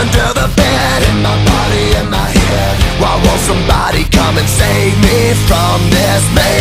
under the bed In my body, in my head Why won't somebody come and save me from this? maze?